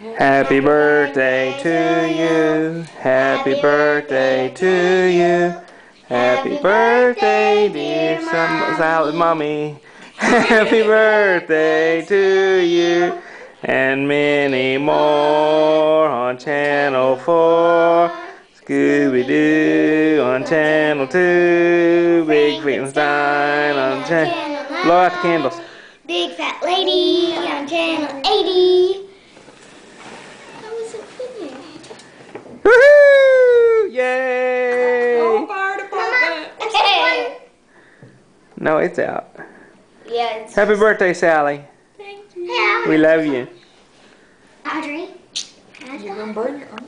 Happy birthday to you. Happy birthday to you. Happy birthday, dear some salad mommy. Happy birthday to you. And many more on channel 4. Scooby Doo on channel 2. Big Frankenstein on channel. Blow out the candles. Big Fat Lady on No, it's out. yeah, it's Happy birthday, Sally. Thank you. Yeah. We love you. Audrey. You're gonna burn your arm.